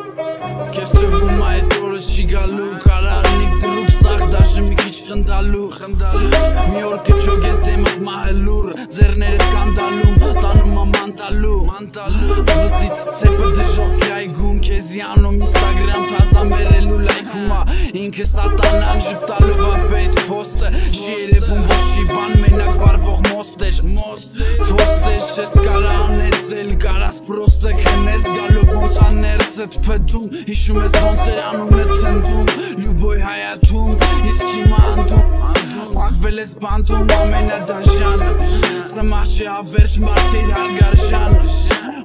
Քեզ թվում է այդ օրը չի գալու Կարար լիվ դրուկ սաղ դաշը մի քիչ խնդալու Մի օր կջոգ ես դեմդ մահելուր Ձերներդ կանդալում Տանում աման տալու Վզից ծեպը դժող կի այգում Քեզի անում ինստագրամ թազա մերելու լայքումա Ինքը սատանան ժպտալով ապետ պոստը Չի երևում ոչ շի բան մենակ վարվող մոստ էր Պոստ էր չես կարա անեցել աներսդ պդում Հիշում ես ոնց էր անունը թնդում Լյուբոյ հայաթում իսկ հիմա անդում Ակվել ես բանդում ամենադաժանը Ծմախ չի հավերջ մարդիր հարգարժան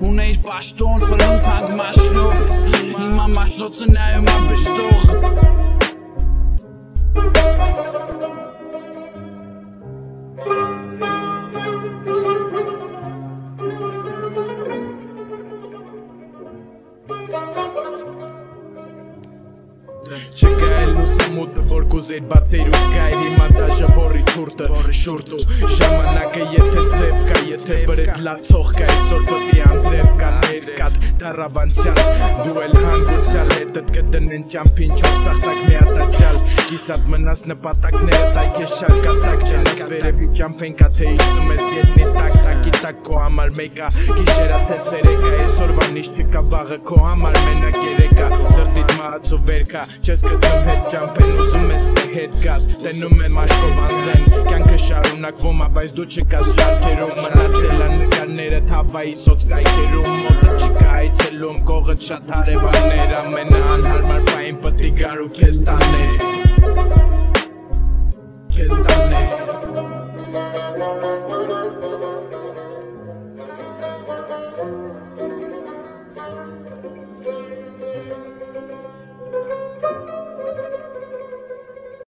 Ունեիր պաշտոն ֆլոն թանք մաշնով Հիմա մաշնոցը նայում աբշտող Չկայել լուսամուտը, որ կուզեր բացեր ու սկայր հիմա դաժը որի թուրտը շուրտու Ժամանակը եթե ձև կա, եթե բրետ լացող կա Այսօր պտի անդրև կա ներկատ դարավանցյալ Դու էլ հանգուցյալ հետըտ կդնեն ճամպին չոց տախտակ մի ատակյալ Կիսատ մնաս նպատակները տայք ես շարկատակ չեն ես վերևի ճամպեն կա թե իշտում ես գետնի տակ տակ մեկա Գիշերա թե ցերեկա այսօրվա նիշտ չկա վաղը քո համար մենակ երեկա Սրտիդ մահացու վերքա չես կտրում հետ ճամփեն ուզում ես թե հետ գաս տենում եմ աշխով անզեն կյանքը շարունակվում է բայց դու չկաս շարքերում մնացել են նկարները թավայի սոցկայքերում մոտը չկա այցելում կողը շատ հարևաններ ամենաանհարմար բային պտի գար ու քեզ տաներ Քեզ տաներ Thank you.